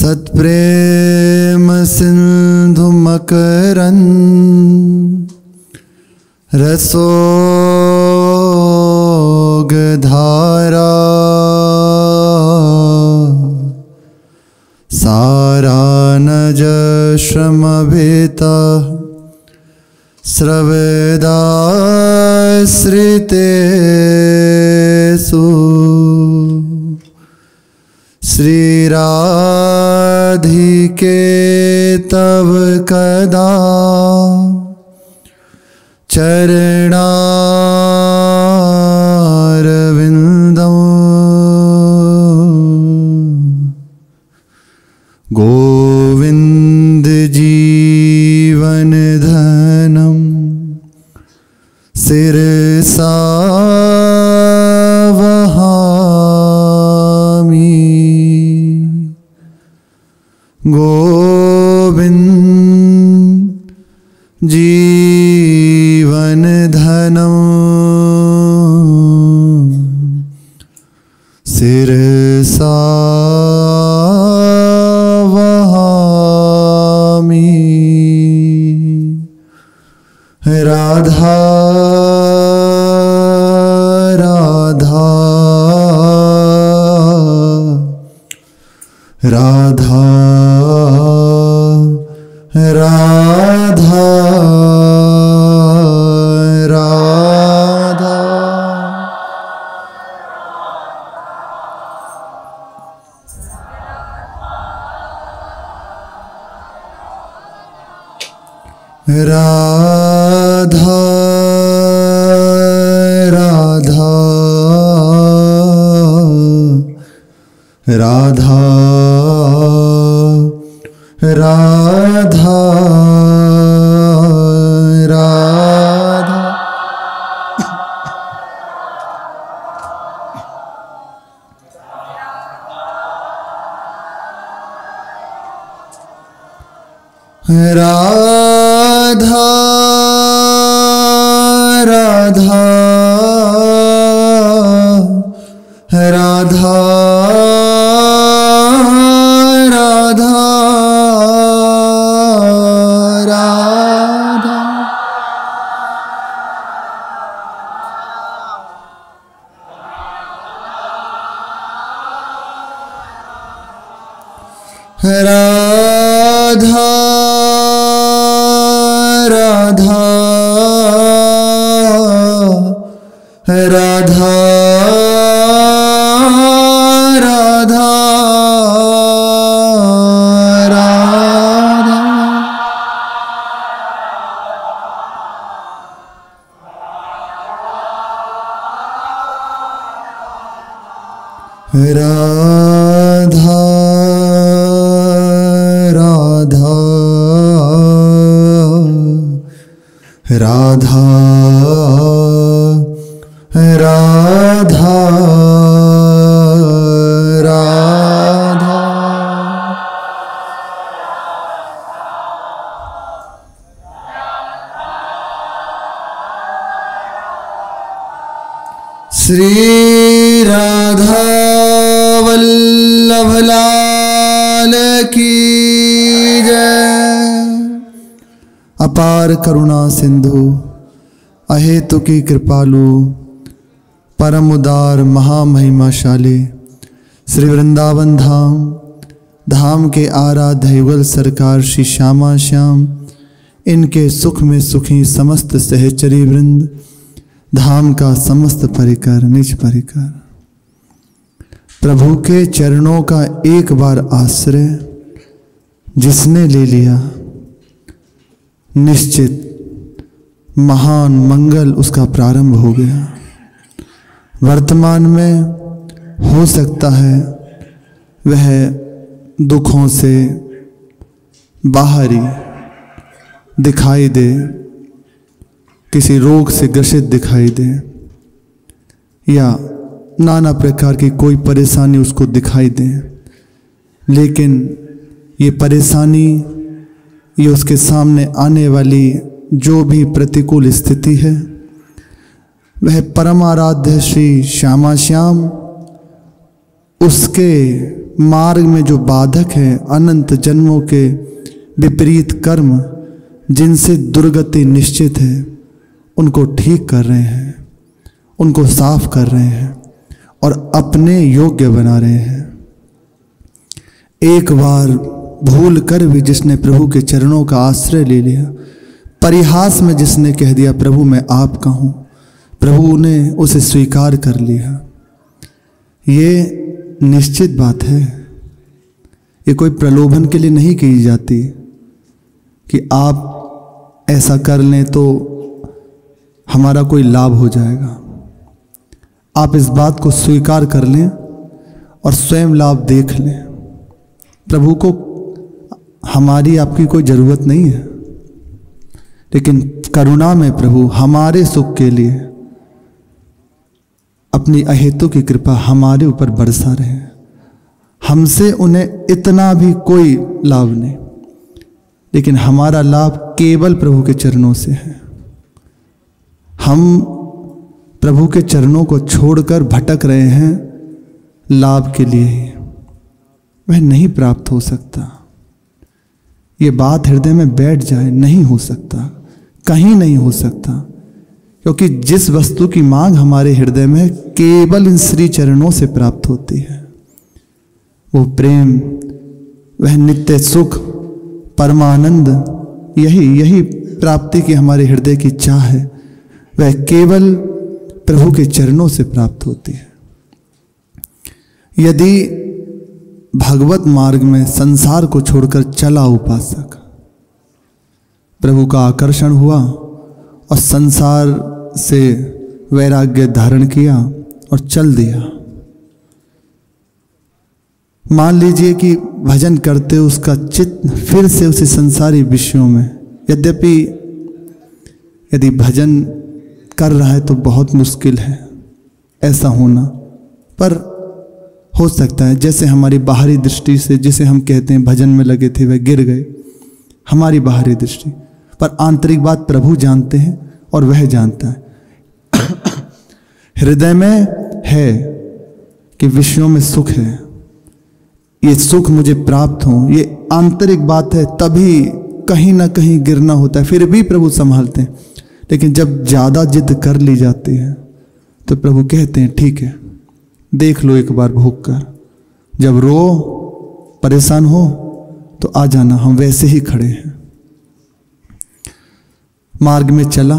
सत्प्रेम सिंधु मकरन रसोग धारा सारा नज श्रम भेता श्री राधिके तव कदा चरणा राधा राधा। राधा। राधा राधा कृपालु परम उदार महामहिमाशाली, श्री वृंदावन धाम धाम के आराध्य युगल सरकार श्री श्यामा श्याम, इनके सुख में सुखी समस्त सहचरी वृंद, धाम का समस्त परिकर, निज परिकर। प्रभु के चरणों का एक बार आश्रय जिसने ले लिया, निश्चित महान मंगल उसका प्रारंभ हो गया। वर्तमान में हो सकता है वह दुखों से बाहरी दिखाई दे, किसी रोग से ग्रसित दिखाई दे, या नाना प्रकार की कोई परेशानी उसको दिखाई दे। लेकिन ये परेशानी ये उसके सामने आने वाली जो भी प्रतिकूल स्थिति है, वह परम आराध्य श्री श्यामा श्याम, उसके मार्ग में जो बाधक हैं, अनंत जन्मों के विपरीत कर्म, जिनसे दुर्गति निश्चित है, उनको ठीक कर रहे हैं, उनको साफ़ कर रहे हैं और अपने योग्य बना रहे हैं। एक बार भूल कर भी जिसने प्रभु के चरणों का आश्रय ले लिया परिहास में जिसने कह दिया, प्रभु, मैं आपका हूँ। प्रभु ने उसे स्वीकार कर लिया। ये निश्चित बात है। ये कोई प्रलोभन के लिए नहीं की जाती कि आप ऐसा कर लें तो हमारा कोई लाभ हो जाएगा। आप इस बात को स्वीकार कर लें और स्वयं लाभ देख लें। प्रभु को हमारी आपकी कोई ज़रूरत नहीं है। लेकिन करुणा में प्रभु, हमारे सुख के लिए, अपनी अहेतु की कृपा हमारे ऊपर बरसा रहे। हमसे उन्हें इतना भी कोई लाभ नहीं, लेकिन हमारा लाभ केवल प्रभु के चरणों से है। हम प्रभु के चरणों को छोड़कर भटक रहे हैं, लाभ के लिए ही। वह नहीं प्राप्त हो सकता। ये बात हृदय में बैठ जाए, नहीं हो सकता। कहीं नहीं हो सकता। क्योंकि जिस वस्तु की मांग हमारे हृदय में केवल इन श्री चरणों से प्राप्त होती है। वो प्रेम, वह नित्य सुख, परमानंद, यही यही प्राप्ति की हमारे हृदय की चाह है। वह केवल प्रभु के चरणों से प्राप्त होती है। यदि भगवत मार्ग में संसार को छोड़कर चला उपासक प्रभु का आकर्षण हुआ और संसार से वैराग्य धारण किया और चल दिया। मान लीजिए कि भजन करते उसका चित्त फिर से उसे संसारी विषयों में। यद्यपि यदि भजन कर रहा है तो बहुत मुश्किल है, ऐसा होना। पर हो सकता है, जैसे हमारी बाहरी दृष्टि से जिसे हम कहते हैं भजन में लगे थे, वह गिर गए। हमारी बाहरी दृष्टि। पर आंतरिक बात प्रभु जानते हैं और वह जानता है। हृदय में है कि विषयों में सुख है। ये सुख मुझे प्राप्त हो, ये आंतरिक बात है, तभी कहीं ना कहीं गिरना होता है, फिर भी प्रभु संभालते हैं। लेकिन जब ज़्यादा जिद कर ली जाती है तो प्रभु कहते हैं, ठीक है, देख लो एक बार भूख कर। जब रो, परेशान हो तो आ जाना, हम वैसे ही खड़े हैं। मार्ग में चला।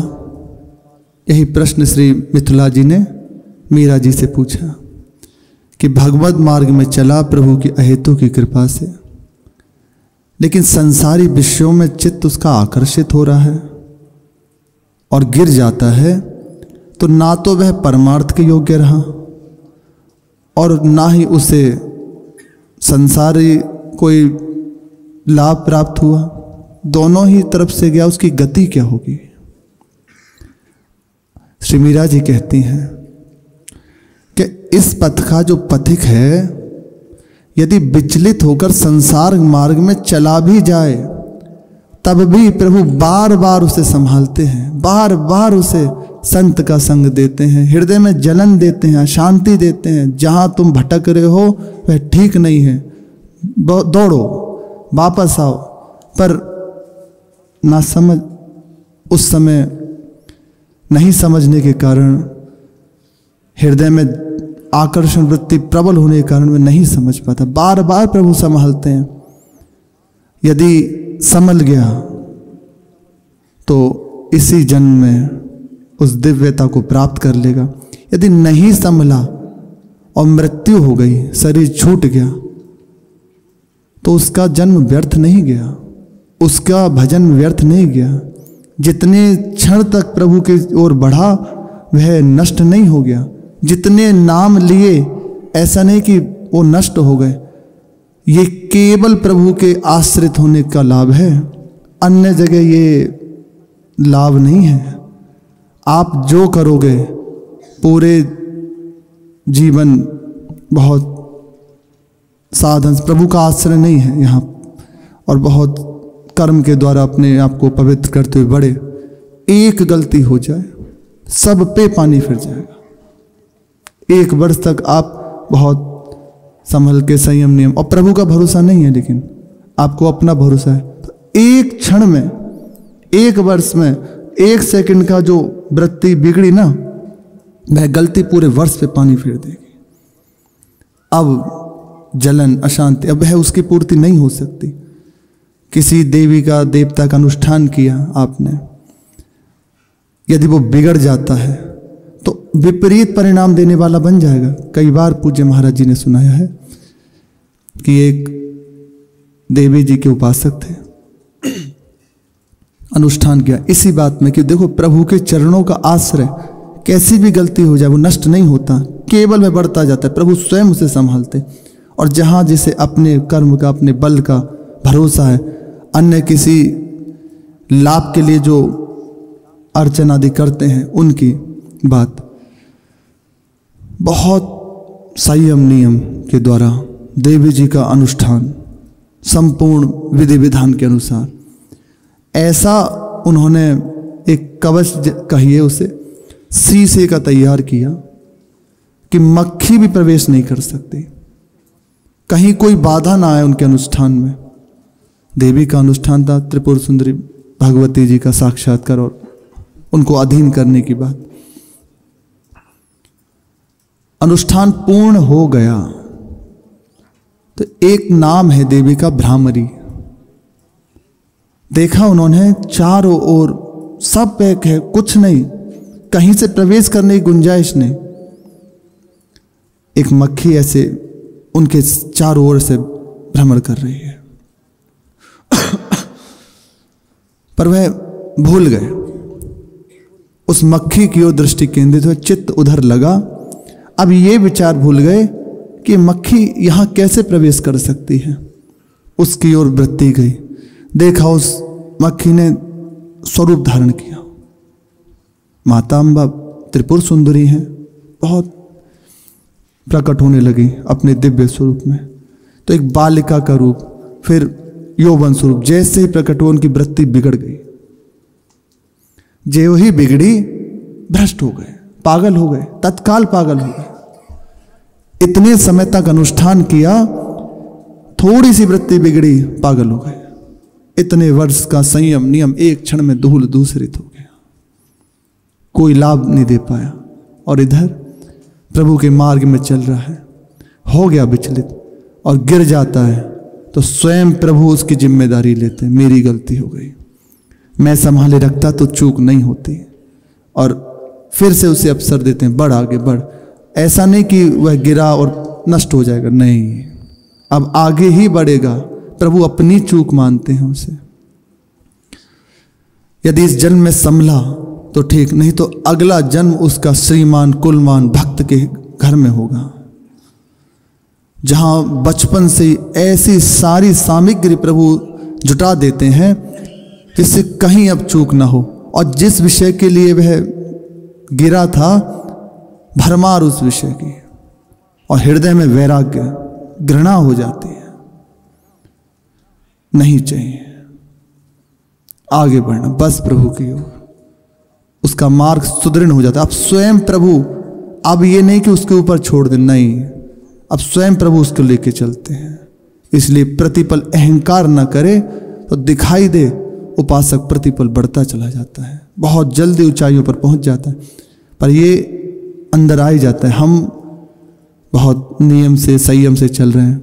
यही प्रश्न श्री मिथिला जी ने मीरा जी से पूछा कि भगवत मार्ग में चला प्रभु की अहेतु की कृपा से। लेकिन संसारी विषयों में चित्त उसका आकर्षित हो रहा है और गिर जाता है तो ना तो वह परमार्थ के योग्य रहा और ना ही उसे संसारी कोई लाभ प्राप्त हुआ। दोनों ही तरफ़ से गया, उसकी गति क्या होगी? श्री मीरा जी कहती हैं कि इस पथ का जो पथिक है, यदि विचलित होकर संसार मार्ग में चला भी जाए, तब भी प्रभु बार बार उसे संभालते हैं बार बार उसे संत का संग देते हैं, हृदय में जलन देते हैं शांति देते हैं। जहाँ तुम भटक रहे हो, वह ठीक नहीं है। दौड़ो, वापस आओ। पर ना समझ, उस समय नहीं समझने के कारण, हृदय में आकर्षण वृत्ति प्रबल होने के कारण वे नहीं समझ पाता। बार बार प्रभु संभालते हैं। यदि संभल गया तो इसी जन्म में उस दिव्यता को प्राप्त कर लेगा। यदि नहीं संभला और मृत्यु हो गई, शरीर छूट गया तो उसका जन्म व्यर्थ नहीं गया। उसका भजन व्यर्थ नहीं गया। जितने क्षण तक प्रभु की ओर बढ़ा, वह नष्ट नहीं हो गया। जितने नाम लिए, ऐसा नहीं कि वो नष्ट हो गए। ये केवल प्रभु के आश्रित होने का लाभ है। अन्य जगह ये लाभ नहीं है। आप जो करोगे, पूरे जीवन बहुत साधन, प्रभु का आश्रय नहीं है यहाँ। और बहुत कर्म के द्वारा अपने आप को पवित्र करते हुए बढ़े, एक गलती हो जाए, सब पे पानी फिर जाएगा। एक वर्ष तक आप बहुत संभल के संयम नियम, और प्रभु का भरोसा नहीं है, लेकिन आपको अपना भरोसा है। तो एक क्षण में, एक वर्ष में, एक सेकंड का जो वृत्ति बिगड़ी ना, वह गलती पूरे वर्ष पे पानी फेर देगी। अब जलन, अशांति, अब वह उसकी पूर्ति नहीं हो सकती। किसी देवी का, देवता का अनुष्ठान किया आपने। यदि वो बिगड़ जाता है तो विपरीत परिणाम देने वाला बन जाएगा। कई बार पूज्य महाराज जी ने सुनाया है कि एक देवी जी के उपासक थे। अनुष्ठान किया। इसी बात में कि देखो, प्रभु के चरणों का आश्रय, कैसी भी गलती हो जाए, वो नष्ट नहीं होता। केवल में बढ़ता जाता है, प्रभु स्वयं उसे संभालते। और जहाँ जिसे अपने कर्म का, अपने बल का भरोसा है अन्य किसी लाभ के लिए जो अर्चना आदि करते हैं, उनकी बात। बहुत संयम नियम के द्वारा देवी जी का अनुष्ठान संपूर्ण विधि विधान के अनुसार। ऐसा उन्होंने एक कवच कहिए उसे, शीशे का तैयार किया कि मक्खी भी प्रवेश नहीं कर सकती। कहीं कोई बाधा ना आए उनके अनुष्ठान में। देवी का अनुष्ठान था, त्रिपुर सुंदरी भगवती जी का साक्षात्कार और उनको अधीन करने की बात। अनुष्ठान पूर्ण हो गया। तो एक नाम है देवी का भ्रामरी। देखा उन्होंने, चारों ओर सब पैक है, कुछ नहीं, कहीं से प्रवेश करने की गुंजाइश नहीं। एक मक्खी ऐसे उनके चारों ओर से भ्रमण कर रही है। पर वह भूल गए। उस मक्खी की ओर दृष्टि केंद्रित हुए चित्त उधर लगा। अब ये विचार भूल गए कि मक्खी यहाँ कैसे प्रवेश कर सकती है। उसकी ओर वृत्ति गई। देखा उस मक्खी ने स्वरूप धारण किया। माता अम्बा त्रिपुर सुंदरी हैं, बहुत प्रकट होने लगी अपने दिव्य स्वरूप में। तो एक बालिका का रूप, फिर यौवन स्वरूप, जैसे ही प्रकट हो उनकी वृत्ति बिगड़ गई। जो ही बिगड़ी, भ्रष्ट हो गए, पागल हो गए, तत्काल पागल हो गए। इतने समय तक अनुष्ठान किया थोड़ी सी वृत्ति बिगड़ी, पागल हो गए। इतने वर्ष का संयम, नियम, एक क्षण में धूल दूसरित हो गया। कोई लाभ नहीं दे पाया। और इधर, प्रभु के मार्ग में चल रहा है। हो गया विचलित और गिर जाता है। तो स्वयं प्रभु उसकी ज़िम्मेदारी लेते मेरी गलती हो गई। मैं संभाले रखता तो चूक नहीं होती। और फिर से उसे अवसर देते हैं, बढ़ आगे बढ़। ऐसा नहीं कि वह गिरा और नष्ट हो जाएगा। नहीं। अब आगे ही बढ़ेगा। प्रभु अपनी चूक मानते हैं उसे। यदि इस जन्म में संभला तो ठीक, नहीं तो अगला जन्म उसका श्रीमान कुलमान भक्त के घर में होगा। जहाँ बचपन से ऐसी सारी सामग्री प्रभु जुटा देते हैं जिससे कहीं अब चूक ना हो। और जिस विषय के लिए वह गिरा था, भरमार उस विषय की। और हृदय में वैराग्य, घृणा हो जाती है। नहीं चाहिए। आगे बढ़ना, बस प्रभु की ओर। उसका मार्ग सुदृढ़ हो जाता है। अब स्वयं प्रभु, अब ये नहीं कि उसके ऊपर छोड़ दे, नहीं। अब स्वयं प्रभु उसको लेके चलते हैं। इसलिए प्रतिपल अहंकार न करे तो दिखाई दे, उपासक प्रतिपल बढ़ता चला जाता है। बहुत जल्दी ऊंचाइयों पर पहुँच जाता है, पर ये अंदर आ ही जाता है। हम बहुत नियम से, संयम से चल रहे हैं,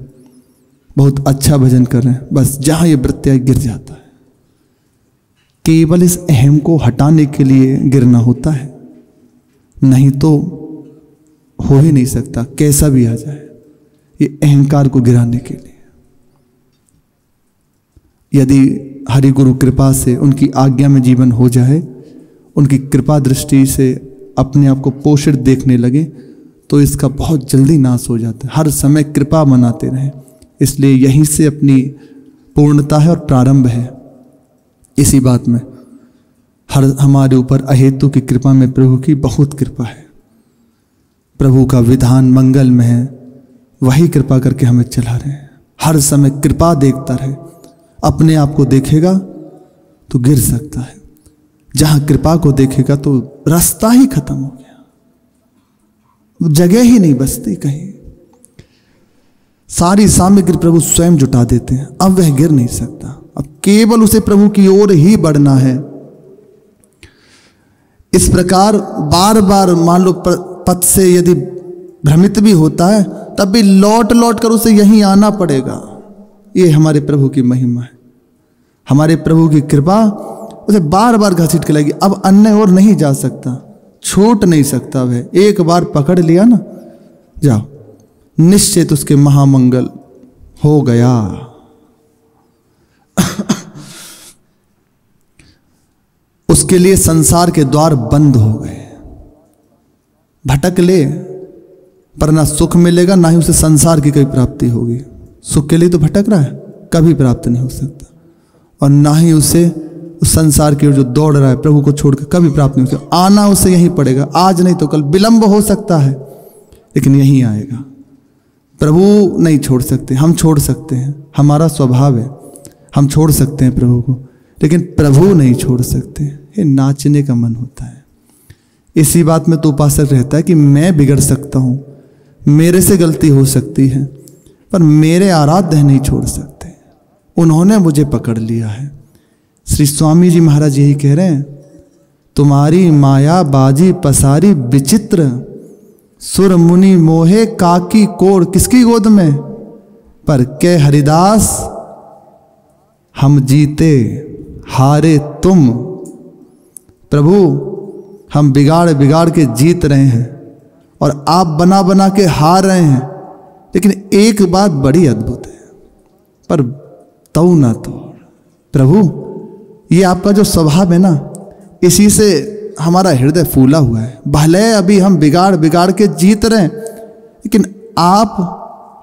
बहुत अच्छा भजन कर रहे हैं, बस जहाँ ये वृत्ति गिर जाता है। केवल इस अहम को हटाने के लिए गिरना होता है, नहीं तो हो ही नहीं सकता, कैसा भी आ जाए। ये अहंकार को गिराने के लिए। यदि हरि गुरु कृपा से उनकी आज्ञा में जीवन हो जाए, उनकी कृपा दृष्टि से अपने आप को पोषित देखने लगे तो इसका बहुत जल्दी नाश हो जाता है। हर समय कृपा मनाते रहें। इसलिए यहीं से अपनी पूर्णता है और प्रारंभ है। इसी बात में हर हमारे ऊपर अहेतु की कृपा में प्रभु की बहुत कृपा है। प्रभु का विधान मंगल में है। वही कृपा करके हमें चला रहे हैं। हर समय कृपा देखता रहे। अपने आप को देखेगा तो गिर सकता है। जहाँ कृपा को देखेगा तो रास्ता ही खत्म हो गया। जगह ही नहीं बसती कहीं। सारी सामग्री प्रभु स्वयं जुटा देते हैं। अब वह गिर नहीं सकता। अब केवल उसे प्रभु की ओर ही बढ़ना है। इस प्रकार बार बार मान लो पथ से यदि भ्रमित भी होता है, तब भी लौट लौट कर उसे यहीं आना पड़ेगा। ये हमारे प्रभु की महिमा है। हमारे प्रभु की कृपा उसे बार बार घसीट के लगी अब अन्य और नहीं जा सकता, छूट नहीं सकता वह। एक बार पकड़ लिया ना, जाओ। निश्चित उसके महामंगल हो गया। उसके लिए संसार के द्वार बंद हो गए। भटक ले। पर ना सुख मिलेगा, ना ही उसे संसार की कभी प्राप्ति होगी। सुख के लिए तो भटक रहा है, कभी प्राप्त नहीं हो सकता। और ना ही उसे उस संसार की ओर जो दौड़ रहा है, प्रभु को छोड़कर कभी प्राप्त नहीं हो सकता। आना उसे यहीं पड़ेगा, आज नहीं तो कल विलंब हो सकता है, लेकिन यहीं आएगा। प्रभु नहीं छोड़ सकते, हम छोड़ सकते हैं, हमारा स्वभाव है, हम छोड़ सकते हैं प्रभु को, लेकिन प्रभु नहीं छोड़ सकते, ये नाचने का मन होता है। इसी बात में तो उपासक रहता है कि मैं बिगड़ सकता हूँ मेरे से गलती हो सकती है, पर मेरे आराध्य नहीं छोड़ सकते। उन्होंने मुझे पकड़ लिया है। श्री स्वामी जी महाराज यही कह रहे हैं, तुम्हारी माया बाजी पसारी विचित्र सुर मुनि मोहे, काकी कोड़ किसकी गोद में? पर के हरिदास, हम जीते, हारे तुम। प्रभु, हम बिगाड़ बिगाड़ के जीत रहे हैं। और आप बना बना के हार रहे हैं। लेकिन एक बात बड़ी अद्भुत है। पर तो ना तो प्रभु, ये आपका जो स्वभाव है ना, इसी से हमारा हृदय फूला हुआ है। भले अभी हम बिगाड़ बिगाड़ के जीत रहे हैं, लेकिन आप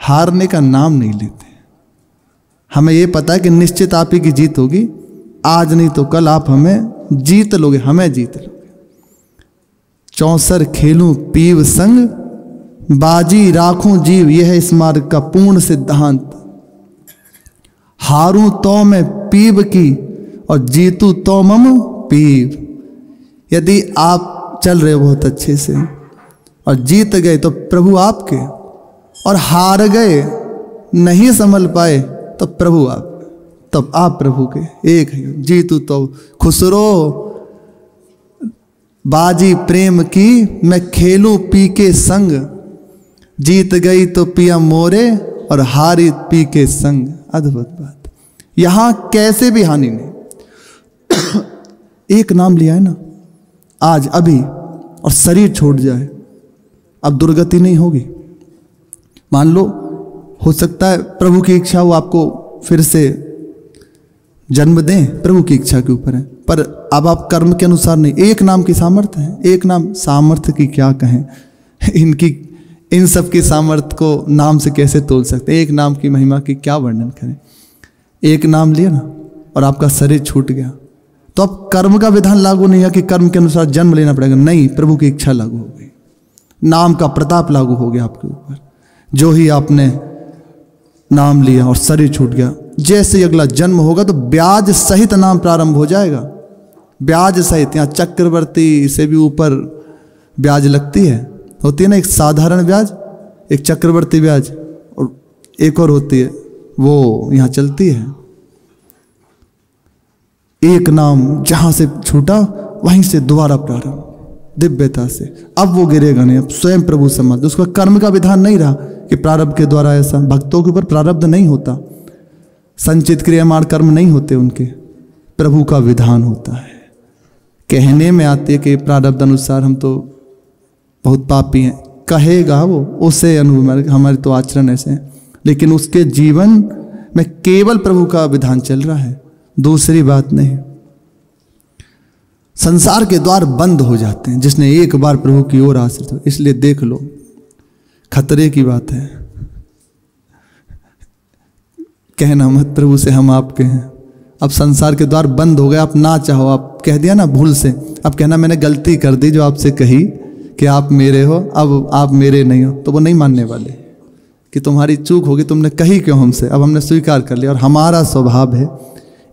हारने का नाम नहीं लेते। हमें ये पता है कि निश्चित आप ही की जीत होगी। आज नहीं तो कल आप हमें जीत लोगे, हमें जीत लोगे। चौसर खेलूं पीव संग, बाजी राखूं जीव। यह इस मार्ग का पूर्ण सिद्धांत। हारूं तो मैं पीव की और जीतू तो मम पीव। यदि आप चल रहे हो बहुत अच्छे से और जीत गए तो प्रभु आपके, और हार गए, नहीं संभल पाए तो प्रभु आप, तब आप प्रभु के एक जीतू तो खुसरो बाजी प्रेम की मैं खेलूं पी के संग। जीत गई तो पिया मोरे और हारी पी के संग। अद्भुत बात। यहाँ कैसे भी हानि नहीं। एक नाम लिया है ना, आज, अभी, और शरीर छोड़ जाए, अब दुर्गति नहीं होगी। मान लो, हो सकता है प्रभु की इच्छा वो आपको फिर से जन्म दें, प्रभु की इच्छा के ऊपर है, पर अब आप कर्म के अनुसार नहीं, एक नाम की सामर्थ्य है। एक नाम सामर्थ्य की क्या कहें? इनकी, इन सब की सामर्थ्य को नाम से कैसे तोल सकते एक नाम की महिमा की क्या वर्णन करें? एक नाम लिया ना, और आपका शरीर छूट गया। तो अब कर्म का विधान लागू नहीं है कि कर्म के अनुसार जन्म लेना पड़ेगा। नहीं, प्रभु की इच्छा लागू हो गई। नाम का प्रताप लागू हो गया आपके ऊपर। जो ही आपने नाम लिया और शरीर छूट गया। जैसे अगला जन्म होगा तो ब्याज सहित नाम प्रारंभ हो जाएगा। ब्याज सहित, यहाँ चक्रवर्ती से भी ऊपर ब्याज लगती है। होती है ना एक साधारण ब्याज, एक चक्रवर्ती ब्याज, और एक और होती है, वो यहाँ चलती है। एक नाम जहाँ से छूटा, वहीं से दोबारा प्रारंभ, दिव्यता से। अब वो गिरेगा नहीं, अब स्वयं प्रभु समझ उसका कर्म का विधान नहीं रहा कि प्रारब्ध के द्वारा ऐसा, भक्तों के ऊपर प्रारब्ध नहीं होता। संचित क्रियामाण कर्म नहीं होते उनके, प्रभु का विधान होता है। कहने में आते कि प्रारब्ध अनुसार हम तो बहुत पापी हैं। कहेगा वो, उसे अनुभव हमारे तो आचरण ऐसे हैं। लेकिन उसके जीवन में केवल प्रभु का विधान चल रहा है। दूसरी बात नहीं। संसार के द्वार बंद हो जाते हैं। जिसने एक बार प्रभु की ओर आश्रित हो, इसलिए देख लो, खतरे की बात है। कहना मत प्रभु से हम आपके हैं। अब संसार के द्वार बंद हो गए, आप ना चाहो, आप कह दिया ना भूल से। अब कहना, मैंने गलती कर दी जो आपसे कही कि आप मेरे हो, अब आप मेरे नहीं हो। तो वो नहीं मानने वाले कि तुम्हारी चूक होगी, तुमने कही क्यों हमसे? अब हमने स्वीकार कर लिया और हमारा स्वभाव है,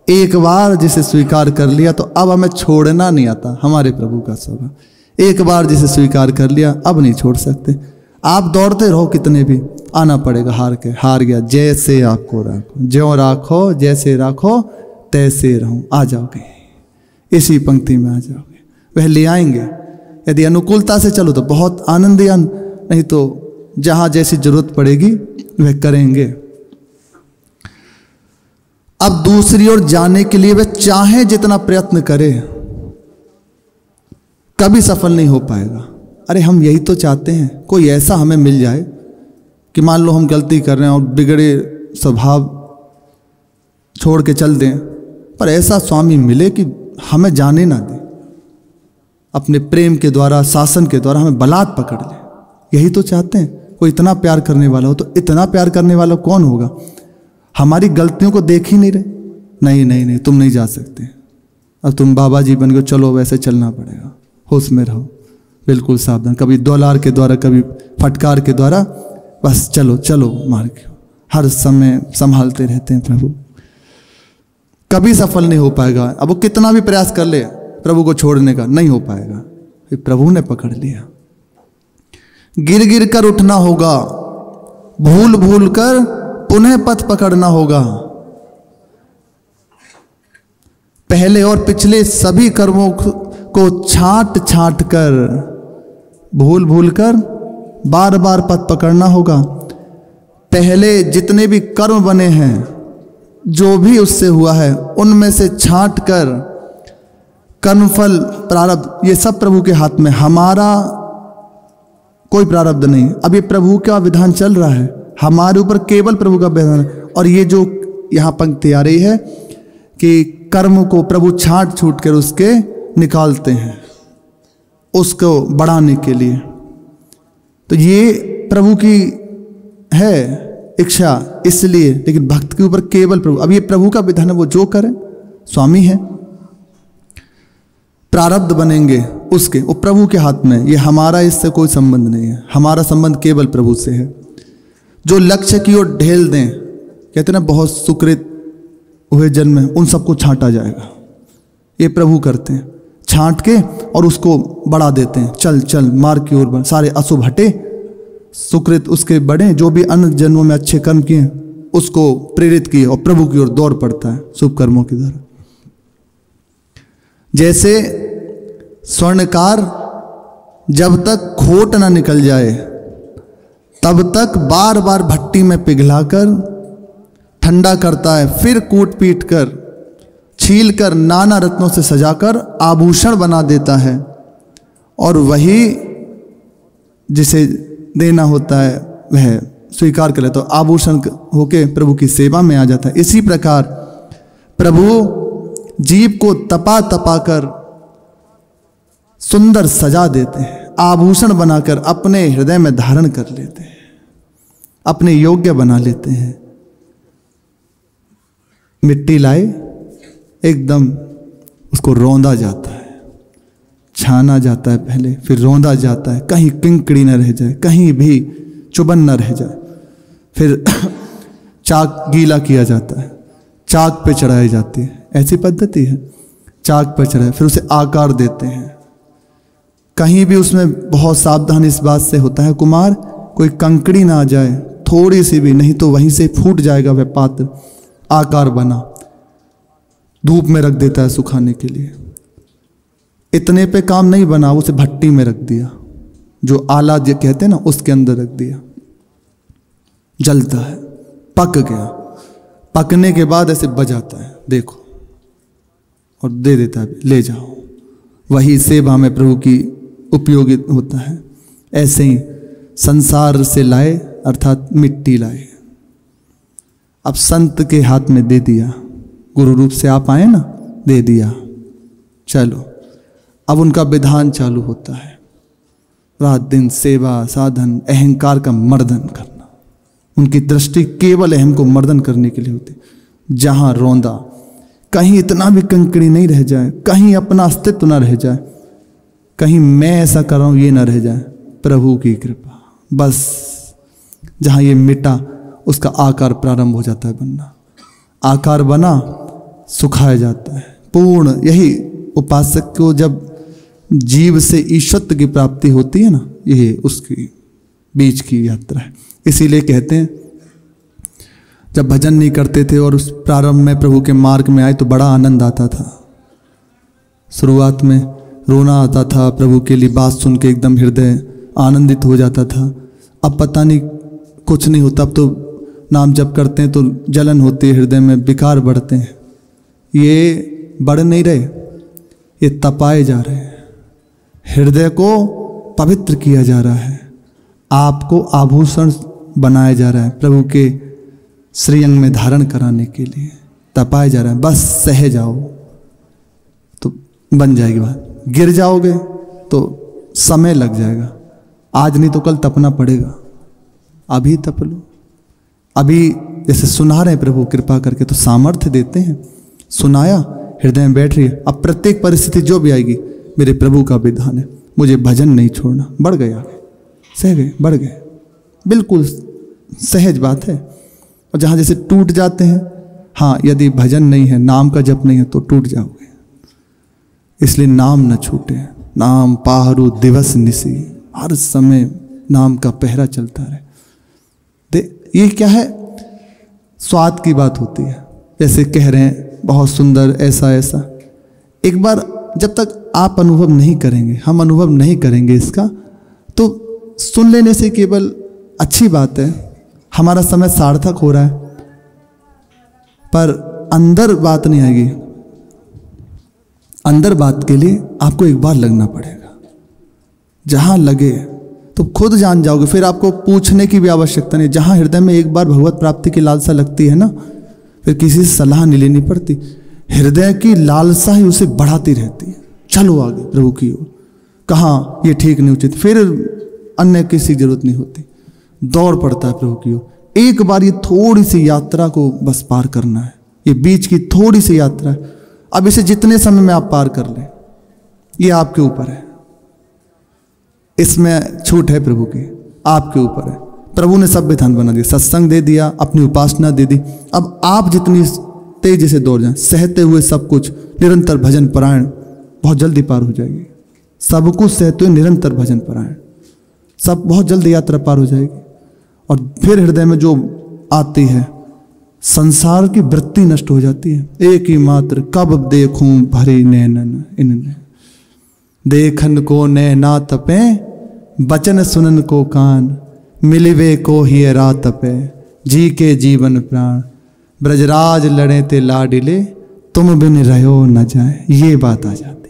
एक बार जिसे स्वीकार कर लिया तो अब हमें छोड़ना नहीं आता, हमारे प्रभु का स्वभाव। एक बार जिसे स्वीकार कर लिया, अब नहीं छोड़ सकते। आप दौड़ते रहो कितने भी, आना पड़ेगा हार के, हार गया, जैसे आपको राखो। ज्यो राखो, जैसे राखो, तैसे रहो। आ जाओगे। इसी पंक्ति में आ जाओगे। वह ले आएँगे। यदि अनुकूलता से चलो तो बहुत आनंद नहीं तो जहाँ जैसी ज़रूरत पड़ेगी, वह करेंगे। अब दूसरी ओर जाने के लिए वह चाहे जितना प्रयत्न करे, कभी सफल नहीं हो पाएगा। अरे, हम यही तो चाहते हैं, कोई ऐसा हमें मिल जाए कि मान लो हम गलती कर रहे हैं और बिगड़े स्वभाव छोड़ के चल दें, पर ऐसा स्वामी मिले कि हमें जाने ना दे। अपने प्रेम के द्वारा, शासन के द्वारा हमें बलात् पकड़ ले। यही तो चाहते हैं। कोई इतना प्यार करने वाला हो तो इतना प्यार करने वाला कौन होगा? हमारी गलतियों को देख ही नहीं रहे। नहीं नहीं नहीं, तुम नहीं जा सकते। अब तुम बाबा जी बन गए चलो वैसे चलना पड़ेगा। होश में रहो। बिल्कुल सावधान। कभी दौलार के द्वारा, कभी फटकार के द्वारा, बस चलो चलो मार के हर समय संभालते रहते हैं प्रभु। कभी सफल नहीं हो पाएगा। अब वो कितना भी प्रयास कर ले, प्रभु को छोड़ने का नहीं हो पाएगा। फिर प्रभु ने पकड़ लिया। गिर गिर कर उठना होगा, भूल भूल कर पुनः पथ पकड़ना होगा। पहले और पिछले सभी कर्मों को छाट छाट कर, भूल भूल कर बार बार पथ पकड़ना होगा। पहले जितने भी कर्म बने हैं जो भी उससे हुआ है, उनमें से छाट कर कर्मफल प्रारब्ध, ये सब प्रभु के हाथ में। हमारा कोई प्रारब्ध नहीं। अब ये प्रभु का विधान चल रहा है। हमारे ऊपर केवल प्रभु का विधान और ये जो यहाँ पंक्ति आ रही है कि कर्म को प्रभु छाट छूट कर उसके निकालते हैं, उसको बढ़ाने के लिए। तो ये प्रभु की है इच्छा इसलिए, लेकिन भक्त के ऊपर केवल प्रभु। अब ये प्रभु का विधान है, वो जो करे, स्वामी है। प्रारब्ध बनेंगे उसके, वो प्रभु के हाथ में। ये हमारा इससे कोई संबंध नहीं है। हमारा संबंध केवल प्रभु से है। जो लक्ष्य की ओर ढेल दें, कहते ना, बहुत सुकृत हुए जन्म में उन सबको छांटा जाएगा। ये प्रभु करते हैं। छांट के और उसको बढ़ा देते हैं। चल चल मार की ओर सारे अशुभ हटे सुकृत उसके बड़े जो भी अन्य जन्मों में अच्छे कर्म किए उसको प्रेरित किए और प्रभु की ओर दौड़ पड़ता है शुभ कर्मों के द्वारा। जैसे स्वर्णकार जब तक खोट ना निकल जाए, तब तक बार बार भट्टी में पिघलाकर, ठंडा करता है, फिर कूट पीट कर, छील कर नाना रत्नों से सजाकर आभूषण बना देता है। और वही जिसे देना होता है, वह स्वीकार कर लेता तो आभूषण होके प्रभु की सेवा में आ जाता है। इसी प्रकार प्रभु जीव को तपा तपा कर सुंदर सजा देते हैं। आभूषण बनाकर अपने हृदय में धारण कर लेते हैं। अपने योग्य बना लेते हैं। मिट्टी लाए, एकदम उसको रौंदा जाता है। छाना जाता है पहले, फिर रौंदा जाता है। कहीं किंकड़ी न रह जाए, कहीं भी चुबन न रह जाए। फिर चाक गीला किया जाता है। चाक पे चढ़ाई जाती है। ऐसी पद्धति है। चाक पे चढ़ाए फिर उसे आकार देते हैं। कहीं भी उसमें बहुत सावधान इस बात से होता है, कुमार, कोई कंकड़ी ना आ जाए, थोड़ी सी भी, नहीं तो वहीं से फूट जाएगा वह पात्र। आकार बना। धूप में रख देता है सुखाने के लिए। इतने पे काम नहीं बना, उसे भट्टी में रख दिया। जो आला जो कहते हैं ना, उसके अंदर रख दिया। जलता है, पक गया। पकने के बाद ऐसे बजाता है, देखो। और दे देता है, ले जाओ। वही सेवा में प्रभु की उपयोगी होता है। ऐसे ही संसार से लाए, अर्थात मिट्टी लाए। अब संत के हाथ में दे दिया। गुरु रूप से आप आए ना, दे दिया। चलो। अब उनका विधान चालू होता है। रात दिन सेवा, साधन, अहंकार का मर्दन करना। उनकी दृष्टि केवल अहम को मर्दन करने के लिए होती जहाँ रौंदा, कहीं इतना भी कंकड़ी नहीं रह जाए, कहीं अपना अस्तित्व ना रह जाए, कहीं मैं ऐसा कर रहा हूँ, ये ना रह जाए। प्रभु की कृपा। बस, जहाँ ये मिटा, उसका आकार प्रारंभ हो जाता है बनना। आकार बना, सुखाया जाता है। पूर्ण, यही उपासक को जब जीव से ईश्वत्व की प्राप्ति होती है ना, यही उसकी बीच की यात्रा है। इसीलिए कहते हैं, जब भजन नहीं करते थे और उस प्रारंभ में प्रभु के मार्ग में आए तो बड़ा आनंद आता था। शुरुआत में रोना आता था, प्रभु के लिए बात सुन के एकदम हृदय आनंदित हो जाता था। अब पता नहीं, कुछ नहीं होता, अब तो नाम जप करते हैं तो जलन होती है, हृदय में विकार बढ़ते हैं। ये बढ़ नहीं रहे, ये तपाए जा रहे हैं। हृदय को पवित्र किया जा रहा है। आपको आभूषण बनाया जा रहा है प्रभु के श्रीअंग में धारण कराने के लिए। तपाया जा रहा है। बस सह जाओ। तो बन जाएगी बात। गिर जाओगे तो समय लग जाएगा। आज नहीं तो कल तपना पड़ेगा। अभी तप लो। अभी जैसे सुना रहे हैं प्रभु, कृपा करके तो सामर्थ्य देते हैं। सुनाया, हृदय में बैठ रही है। अब प्रत्येक परिस्थिति जो भी आएगी मेरे प्रभु का विधान है। मुझे भजन नहीं छोड़ना। बढ़ गए आगे सह गए, बढ़ गए। बिल्कुल सहज बात है। और जहाँ जैसे टूट जाते हैं हाँ यदि भजन नहीं है, नाम का जप नहीं है तो टूट जाओगे। इसलिए नाम न छूटे। नाम पाहरू दिवस निसी। हर समय नाम का पहरा चलता रहे। दे, ये क्या है? स्वाद की बात होती है। जैसे कह रहे हैं, बहुत सुंदर, ऐसा ऐसा। एक बार जब तक आप अनुभव नहीं करेंगे, हम अनुभव नहीं करेंगे इसका। तो सुन लेने से केवल अच्छी बात है, हमारा समय सार्थक हो रहा है, पर अंदर बात नहीं आएगी। अंदर बात के लिए आपको एक बार लगना पड़ेगा। जहाँ लगे तो खुद जान जाओगे, फिर आपको पूछने की भी आवश्यकता नहीं। जहाँ हृदय में एक बार भगवत प्राप्ति की लालसा लगती है ना, फिर किसी से सलाह नहीं लेनी पड़ती। हृदय की लालसा ही उसे बढ़ाती रहती है। चलो आगे प्रभु की ओर। कहाँ, ये ठीक नहीं उचित। फिर अन्य किसी ज़रूरत नहीं होती। दौड़ पड़ता है प्रभु की ओर। एक बार ये थोड़ी सी यात्रा को बस पार करना है। ये बीच की थोड़ी सी यात्रा है। अब इसे जितने समय में आप पार कर लें, ये आपके ऊपर है। इसमें छूट है प्रभु की। आपके ऊपर है। प्रभु ने सब विधान बना दिया सत्संग दे दिया, अपनी उपासना दे दी। अब आप जितनी तेज़ी से दौड़ जाए, सहते हुए सब कुछ, निरंतर भजन, परायण बहुत जल्दी पार हो जाएगी। सब कुछ सहते निरंतर भजन परायण सब बहुत जल्दी यात्रा पार हो जाएगी। और फिर हृदय में जो आती है, संसार की वृत्ति नष्ट हो जाती है। एक ही मात्र, कब देखूँ भरी नैनन, इनने। देखन को नैना तपे, बचन सुनन को कान। मिलवे को ही रात पे जी के जीवन प्राण। ब्रजराज लड़े ते लाडिले, तुम बिन रहो न जाए। ये बात आ जाती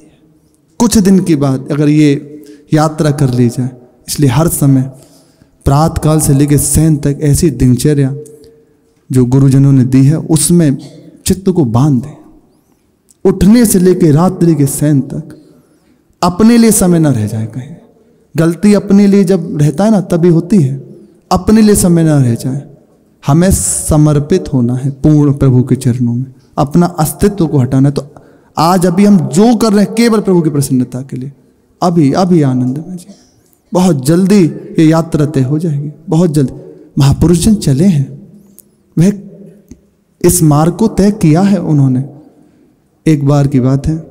कुछ दिन की बात अगर ये यात्रा कर ली जाए, इसलिए हर समय प्रात काल से लेकर सैन तक ऐसी दिनचर्या जो गुरुजनों ने दी है, उसमें चित्त को बाँध। दें उठने से लेकर रात्रि के सैन तक अपने लिए समय ना रह जाए कहीं। गलती अपने लिए जब रहता है ना, तभी होती है। अपने लिए समय ना रह जाए। हमें समर्पित होना है पूर्ण प्रभु के चरणों में। अपना अस्तित्व को हटाना है तो आज अभी हम जो कर रहे हैं, केवल प्रभु की प्रसन्नता के लिए। अभी अभी आनंद में जी। बहुत जल्दी ये यात्रा तय हो जाएगी। बहुत जल्दी। महापुरुष जन चले हैं। वह इस मार्ग को तय किया है उन्होंने। एक बार की बात है।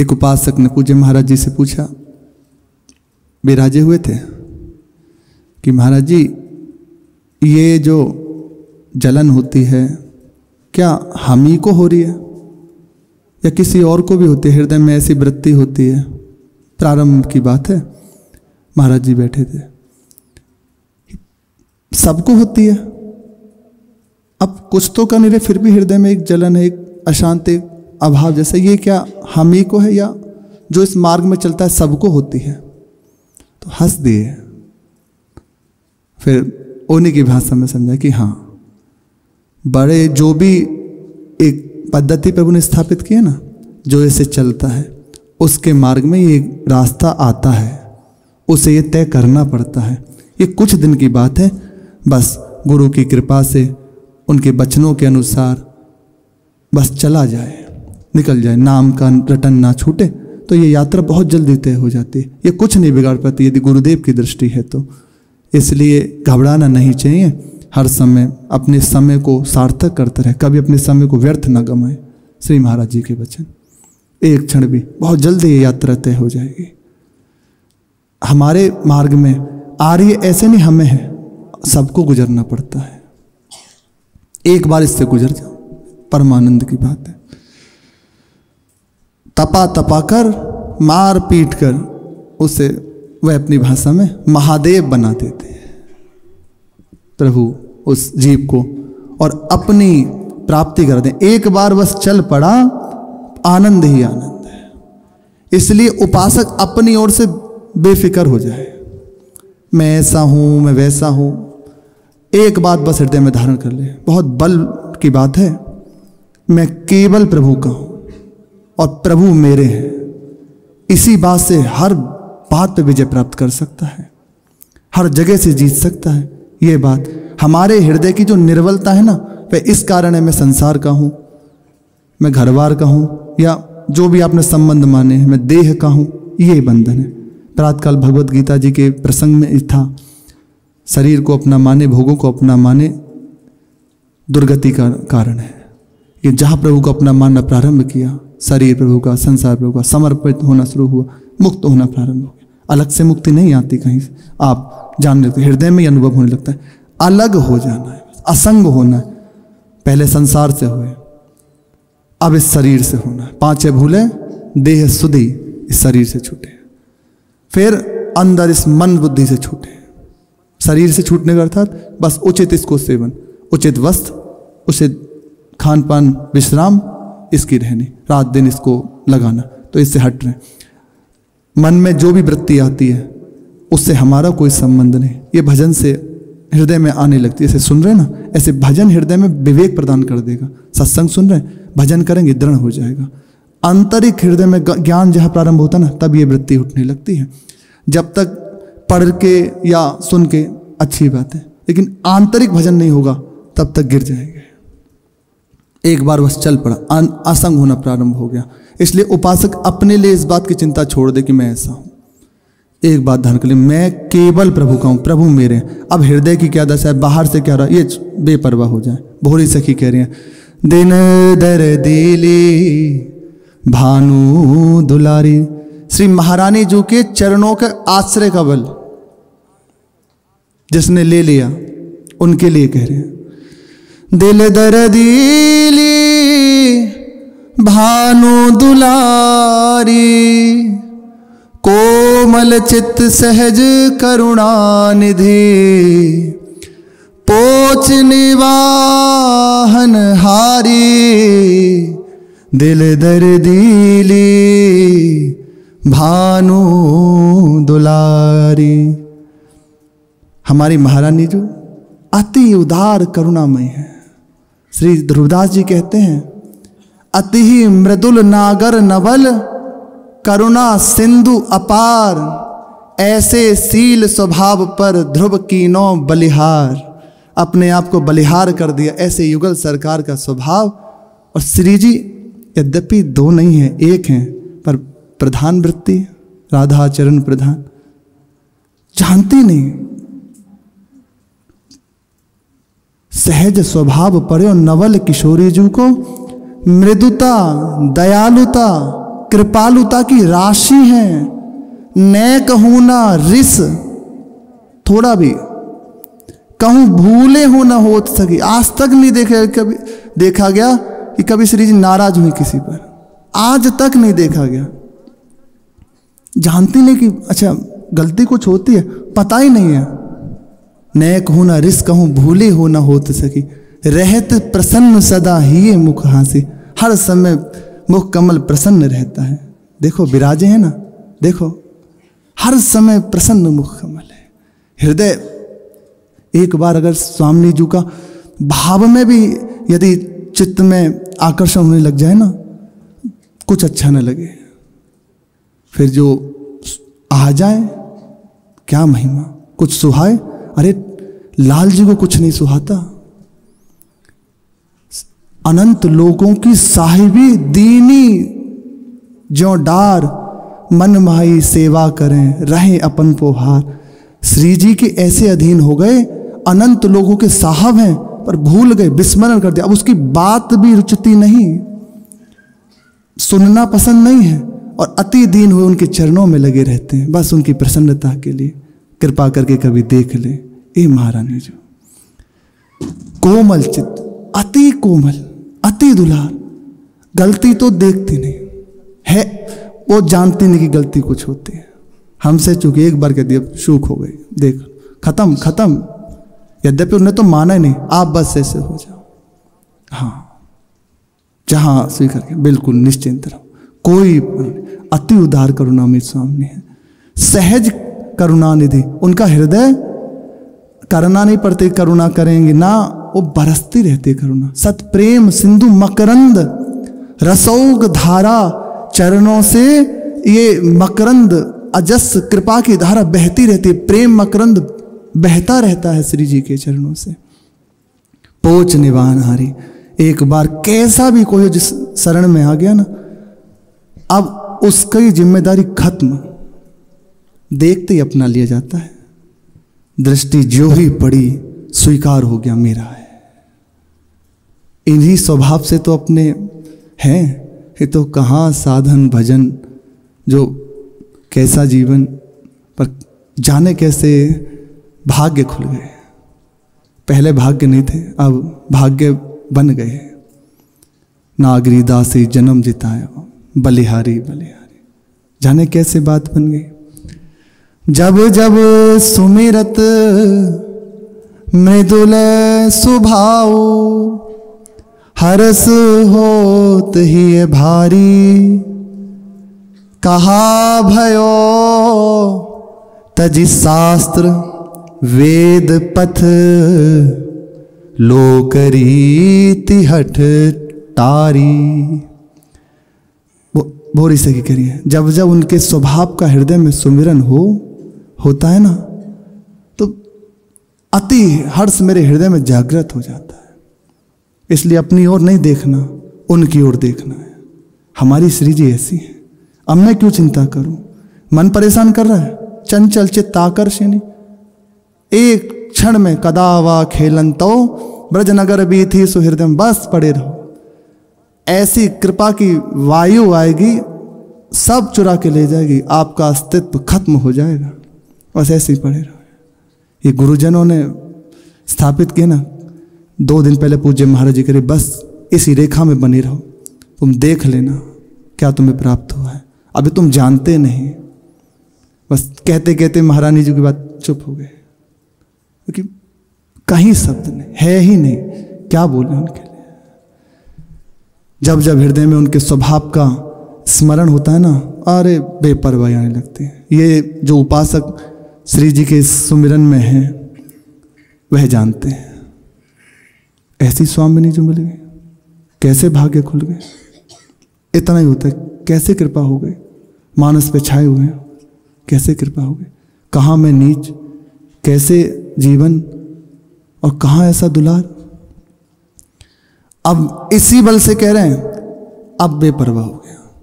एक उपासक ने पूज्य महाराज जी से पूछा विराजे हुए थे? कि महाराज जी, ये जो जलन होती है क्या हम ही को हो रही है? या किसी और को भी होती है? हृदय में ऐसी वृत्ति होती है। प्रारंभ की बात है। महाराज जी बैठे थे। सबको होती है। अब कुछ तो नहीं रहे फिर भी हृदय में एक जलन है एक अशांति अभाव जैसे, ये क्या हम ही को है? या जो इस मार्ग में चलता है, सबको होती है? तो हंस दिए। फिर ओने की भाषा में समझा कि हाँ बड़े जो भी एक पद्धति प्रभु ने स्थापित की है ना, जो ऐसे चलता है, उसके मार्ग में ये रास्ता आता है, उसे ये तय करना पड़ता है। ये कुछ दिन की बात है, बस गुरु की कृपा से उनके वचनों के अनुसार बस चला जाए, निकल जाए, नाम का रटन ना छूटे तो ये यात्रा बहुत जल्दी तय हो जाती है। ये कुछ नहीं बिगाड़ पाती, यदि गुरुदेव की दृष्टि है तो। इसलिए घबराना नहीं चाहिए। हर समय अपने समय को सार्थक करते रहे। कभी अपने समय को व्यर्थ न गमाए। श्री महाराज जी के वचन। एक क्षण भी बहुत जल्दी ये यात्रा तय हो जाएगी। हमारे मार्ग में आ रही ऐसे नहीं हमें है। सबको गुजरना पड़ता है। एक बार इससे गुजर जाओ। परमानंद की बात है। तपा तपा कर, मार पीट कर, उसे वह अपनी भाषा में महादेव बना देते प्रभु उस जीव को और अपनी प्राप्ति कर दें। एक बार बस चल पड़ा, आनंद ही आनंद है। इसलिए उपासक अपनी ओर से बेफिक्र हो जाए। मैं ऐसा हूँ, मैं वैसा हूँ। एक बात बस हृदय में धारण कर ले। बहुत बल की बात है। मैं केवल प्रभु का हूँ और प्रभु मेरे हैं। इसी बात से हर बात पे विजय प्राप्त कर सकता है। हर जगह से जीत सकता है। ये बात हमारे हृदय की जो निर्बलता है ना, वह इस कारण है मैं संसार का हूँ, मैं घरवार का हूँ, या जो भी आपने संबंध माने हैं, मैं देह का हूँ, ये बंधन है। प्रातकाल भगवत गीता जी के प्रसंग में था, शरीर को अपना माने, भोगों को अपना माने, दुर्गति का कारण है। ये जहाँ प्रभु को अपना मानना प्रारंभ किया, शरीर प्रभु का, संसार प्रभु का, समर्पित होना शुरू हुआ, मुक्त होना प्रारंभ हो गया। अलग से मुक्ति नहीं आती कहीं से। आप जान लेते हृदय में अनुभव होने लगता है। अलग हो जाना है, असंग होना है। पहले संसार से हुए, अब इस शरीर से होना है। पांचे भूले, देह सुधी इस शरीर से छूटे। फिर अंदर इस मन बुद्धि से छूटे। शरीर से छूटने का अर्थात बस उचित इसको सेवन, उचित वस्त्र उचित खान पान विश्राम, इसकी रहनी, रात दिन इसको लगाना तो इससे हट रहे मन में जो भी वृत्ति आती है उससे हमारा कोई संबंध नहीं। ये भजन से हृदय में आने लगती है। ऐसे सुन रहे ना? ऐसे भजन हृदय में विवेक प्रदान कर देगा। सत्संग सुन रहे भजन करेंगे, दृढ़ हो जाएगा। आंतरिक हृदय में ज्ञान जहाँ प्रारंभ होता है ना, तब ये वृत्ति उठने लगती है। जब तक पढ़ के या सुन के अच्छी बात है। लेकिन आंतरिक भजन नहीं होगा, तब तक गिर जाएँगे। एक बार बस चल पड़ा। असंग होना प्रारंभ हो गया। इसलिए उपासक अपने लिए इस बात की चिंता छोड़ दे कि मैं ऐसा हूँ। एक बात ध्यान कर ले मैं केवल प्रभु का हूँ, प्रभु मेरे अब हृदय की क्या दशा है, बाहर से क्या रहा ये बेपरवाह हो जाए। भोरी सखी कह रही है, दिन दर दिली, भानु दुलारी। श्री महारानी जी के चरणों के आश्रय का बल जिसने ले लिया, उनके लिए कह रहे हैं, दिल दर दिली, भानु दुलारी। कोमल चित सहज करुणा निधि पोच निवाहन हारी। दिल दर्दीली भानु दुलारी। हमारी महारानी जो, अति उदार करुणामय है। श्री ध्रुवदास जी कहते हैं, अति ही मृदुल नागर नवल करुणा सिंधु अपार, ऐसे सील स्वभाव पर ध्रुव की कीनो बलिहार। अपने आप को बलिहार कर दिया, ऐसे युगल सरकार का स्वभाव। और श्री जी, यद्यपि दो नहीं है, एक हैं, पर प्रधान वृत्ति राधा चरण प्रधान। जानती नहीं। सहज स्वभाव पड़े नवल किशोरी जी को, मृदुता, दयालुता कृपालुता की राशि है। न कहूँ ना रिस, थोड़ा भी। कहूँ भूले हो ना हो सकी। आज तक नहीं देखे कभी देखा गया कि कभी श्री जी नाराज़ हुई किसी पर। आज तक नहीं देखा गया। जानती नहीं कि अच्छा गलती कुछ होती है, पता ही नहीं है। नए कहूँ ना रिस, कहूँ भूले हो ना हो तो सकी। रहत प्रसन्न सदा ही मुख हासी। हर समय मुख कमल प्रसन्न रहता है। देखो विराजे हैं ना? देखो, हर समय प्रसन्न मुख कमल है। हृदय, एक बार अगर स्वामी जी का भाव में भी यदि चित्त में आकर्षण होने लग जाए ना, कुछ अच्छा न लगे। फिर जो आ जाए, क्या महिमा? कुछ सुहाए? अरे, लाल जी को कुछ नहीं सुहाता। अनंत लोगों की साहिबी दीनी, जो डार मन माई सेवा करें, रहें अपन पोहार। श्री जी के ऐसे अधीन हो गए, अनंत लोगों के साहब हैं, पर भूल गए, विस्मरण कर दिया। अब उसकी बात भी रुचती नहीं। सुनना पसंद नहीं है, और अति दीन हुए उनके चरणों में लगे रहते हैं। बस उनकी प्रसन्नता के लिए कृपा करके कभी देख ले। ए महारानी जो, कोमल चित्त, अति कोमल। अति दुलार। गलती तो देखती नहीं। है, वो जानती नहीं कि गलती कुछ होती है। हमसे चूँकि, एक बार कह दिया शूक हो गई। देख, खत्म खत्म। यद्यपि उन्हें तो माना ही नहीं, आप बस ऐसे हो जाओ। हाँ जहाँ स्वीकार के बिल्कुल निश्चिंत रहो। कोई अति उदार करुणा मेरे सामने है। सहज करुणा निधि उनका हृदय करना नहीं पड़ते, करुणा करेंगे ना। वो बरसती रहती करुणा। सत प्रेम सिंधु मकरंद, रसोग धारा, चरणों से ये मकरंद, अजस कृपा की धारा बहती रहती है। प्रेम मकरंद बहता रहता है श्री जी के चरणों से। पोच निवान हारी, एक बार कैसा भी कोई जिस शरण में आ गया ना, अब उसकी ज़िम्मेदारी खत्म। देखते ही अपना लिया जाता है। दृष्टि जो ही पड़ी, स्वीकार हो गया मेरा है। इन्हीं स्वभाव से तो अपने हैं। ये तो कहाँ साधन, भजन, जो कैसा जीवन, पर जाने कैसे भाग्य खुल गए। पहले भाग्य नहीं थे, अब भाग्य बन गए। नागरी दासी जन्म जिताया, बलिहारी बलिहारी। जाने कैसे बात बन गई? जब जब सुमिरत मृदुल सुभाव हरस होत ही भारी। कहा, भयो, तजि शास्त्र, वेद पथ लोकरीति हठ तारी। भोरी से की करिए, जब जब उनके स्वभाव का हृदय में सुमिरन हो, होता है ना तो अति हर्ष मेरे हृदय में जागृत हो जाता है। इसलिए अपनी ओर नहीं देखना, उनकी ओर देखना है। हमारी श्री जी ऐसी है। अब मैं क्यों चिंता करूँ? मन परेशान कर रहा है? चंचल चित्त आकर्षणी। एक क्षण में कदावा खेलन तो ब्रजनगर भी थी सुहृदय बस पड़े रहो। ऐसी कृपा की वायु आएगी, सब चुरा के ले जाएगी, आपका अस्तित्व खत्म हो जाएगा। बस ऐसे ही पड़े रहो। ये गुरुजनों ने स्थापित किया ना दो दिन पहले पूज्य महाराज जी करे बस इसी रेखा में बने रहो। तुम देख लेना क्या तुम्हें प्राप्त हुआ है। अभी तुम जानते नहीं। बस कहते कहते महारानी जी की बात चुप हो गए। क्योंकि कहीं शब्द नहीं, है ही नहीं। क्या बोले उनके लिए? जब जब हृदय में उनके स्वभाव का स्मरण होता है ना, अरे बेपरवाही आने लगती है। ये जो उपासक श्री जी के सुमिरन में हैं, वह जानते हैं। ऐसी स्वामिनी जो मिल गई कैसे भाग्य खुल गए? इतना ही होता है। कैसे कृपा हो गई? मानस पे छाए हुए हैं। कैसे कृपा हो गई? कहाँ मैं नीच? कैसे जीवन? और कहाँ ऐसा दुलार? अब इसी बल से कह रहे हैं, अब बेपरवाह हो गया।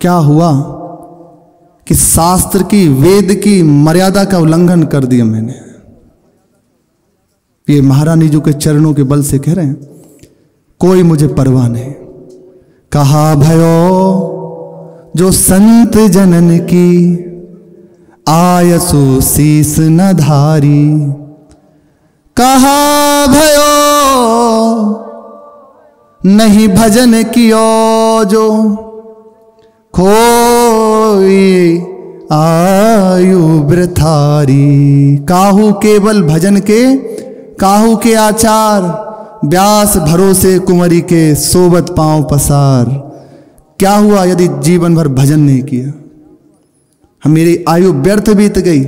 क्या हुआ कि शास्त्र की, वेद की मर्यादा का उल्लंघन कर दिया मैंने? ये महारानी जी के चरणों के बल से कह रहे हैं, कोई मुझे परवाह नहीं। कहा, भयो, जो संत जनन की आयसो शीस न धारी। कहा, भयो, नहीं भजन कियो जो खोई आयु वृथारी काहू केवल भजन के काहू के आचार व्यास भरोसे कुंवरी के सोबत पाँव पसार। क्या हुआ यदि जीवन भर भजन नहीं किया? हम मेरी आयु व्यर्थ बीत गई,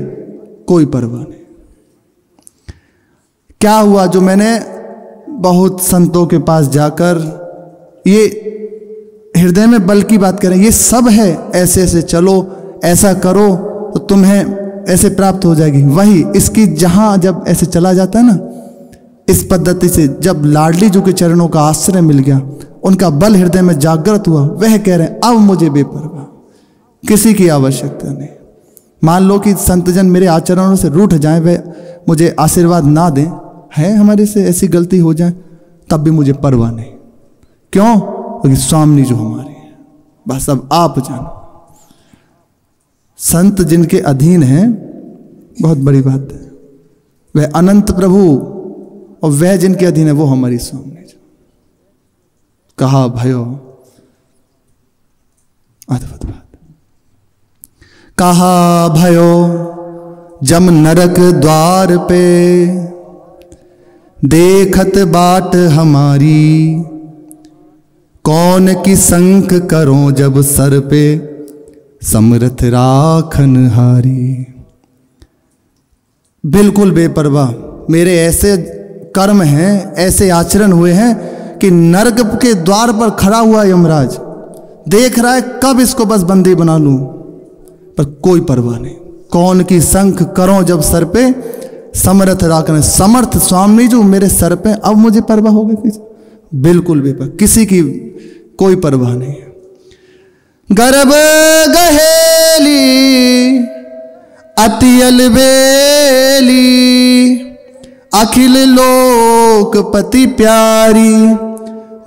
कोई परवाह नहीं। क्या हुआ जो मैंने बहुत संतों के पास जाकर ये हृदय में बल की बात करें, ये सब है, ऐसे ऐसे चलो, ऐसा करो तो तुम्हें ऐसे प्राप्त हो जाएगी। वही, इसकी जहाँ जब ऐसे चला जाता है ना इस पद्धति से जब लाडली जी के चरणों का आश्रय मिल गया, उनका बल हृदय में जागृत हुआ, वह कह रहे हैं अब मुझे बेपरवाह। किसी की आवश्यकता नहीं। मान लो कि संतजन मेरे आचरणों से रूठ जाए, वह मुझे आशीर्वाद ना दें। है हमारे से ऐसी गलती हो जाए, तब भी मुझे परवाह नहीं। क्यों? क्योंकि स्वामी जो हमारे हैं। बस अब आप जानो। संत जिनके अधीन हैं, बहुत बड़ी बात है। वह अनंत प्रभु और वह जिनके अधीन है, वो हमारी सामने कहा, भयो, अद्भुत बात। कहा, भयो, जम नरक द्वार पे, देखत बाट हमारी, कौन की संख करो जब सर पे, समरथ राखन हारी। बिल्कुल बेपरवाह, मेरे ऐसे कर्म हैं, ऐसे आचरण हुए हैं कि नरक के द्वार पर खड़ा हुआ यमराज, देख रहा है, कब इसको बस बंदी बना लूँ? पर कोई परवाह नहीं। कौन की संख करो जब सर पे? समर्थ राखने समर्थ स्वामी जो मेरे सर पे, अब मुझे परवाह हो गई बिल्कुल भी पर, किसी की कोई परवाह नहीं गर्भ गहेली, अतियल बेली अखिल लोकपति प्यारी,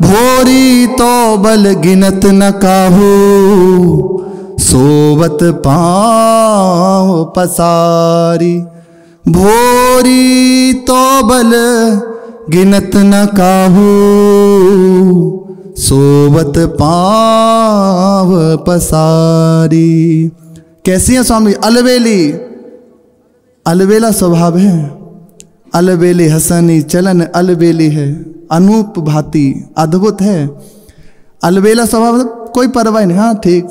भोरी तो बल गिनत न काहू। सोवत पाओ पसारी, भोरी तो बल गिनत न काहू। सोवत पाव पसारी। कैसी है स्वामी? अलवेली अलवेला स्वभाव है। अलबेली हसनी चलन अलबेली है। अनूप भाती अद्भुत है। अलबेला स्वभाव मतलब कोई परवाह नहीं। हाँ ठीक।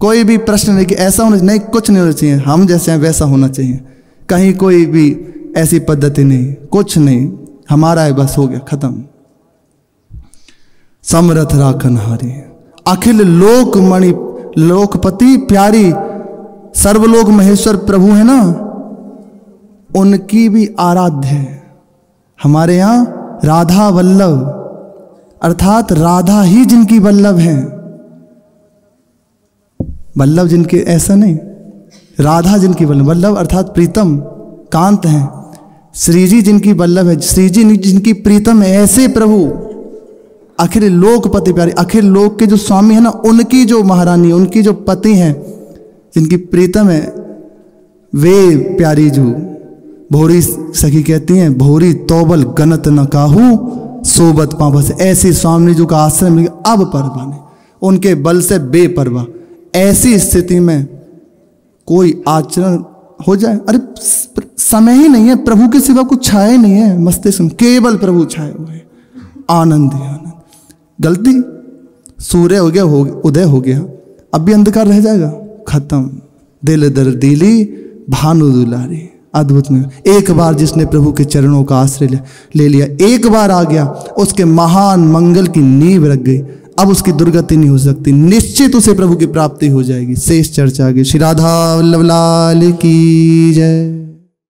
कोई भी प्रश्न नहीं कि ऐसा होना नहीं, कुछ नहीं होना चाहिए। हम जैसे हैं, वैसा होना चाहिए। कहीं कोई भी ऐसी पद्धति नहीं। कुछ नहीं। हमारा है बस हो गया खत्म। समरथ राखन हारी। अखिल लोक मणि लोकपति प्यारी, सर्वलोक महेश्वर प्रभु है ना? उनकी भी आराध्य है। हमारे यहाँ राधा वल्लभ, अर्थात राधा ही जिनकी वल्लभ है। वल्लभ जिनके ऐसा नहीं, राधा जिनकी वल्लभ वल्लभ अर्थात प्रीतम कांत हैं। श्री जी जिनकी वल्लभ है श्री जी जिनकी प्रीतम है, ऐसे प्रभु, आखिर लोकपति प्यारी, आखिर लोक के जो स्वामी है ना, उनकी जो महारानी, उनकी जो पति हैं, जिनकी प्रीतम है, वे प्यारी जो भोरी सखी कहती हैं, भोरी तोबल गनत न काहू, सोबत पापस ऐसी स्वामी जी का आश्रय मिल अब परवा नहीं, उनके बल से बेपरवा ऐसी स्थिति में कोई आचरण हो जाए? अरे, समय ही नहीं है, प्रभु के सिवा कुछ छाए नहीं है, मस्तिष्क में केवल प्रभु छाए हुए आनंद ही आनंद। गलती? सूर्य हो गया, हो, उदय हो गया। अब भी अंधकार रह जाएगा? खत्म। दिल दर दिली, भानु दुलारी। अद्भुत में। एक बार जिसने प्रभु के चरणों का आश्रय ले लिया, एक बार आ गया, उसके महान मंगल की नींव रख गई। अब उसकी दुर्गति नहीं हो सकती। निश्चित उसे प्रभु की प्राप्ति हो जाएगी। शेष चर्चा आगे। श्री राधा वल्लभ लाल की जय।